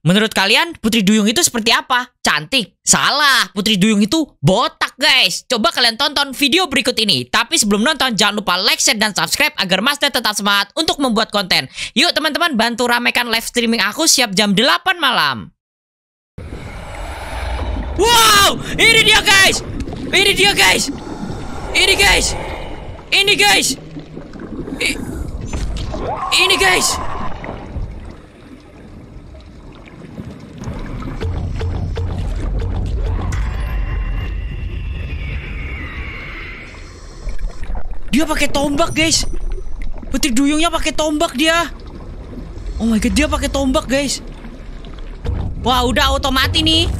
Menurut kalian Putri Duyung itu seperti apa? Cantik? Salah, Putri Duyung itu botak guys. Coba kalian tonton video berikut ini. Tapi sebelum nonton jangan lupa like, share, dan subscribe agar Mazda tetap semangat untuk membuat konten. Yuk teman-teman bantu ramekan live streaming aku siap jam 8 malam. Wow, ini dia guys. Ini dia guys. Ini guys. Ini guys. I- ini guys. Dia pakai tombak, guys. Putri duyungnya pakai tombak dia. Oh my god, dia pakai tombak, guys. Wah, udah auto mati nih.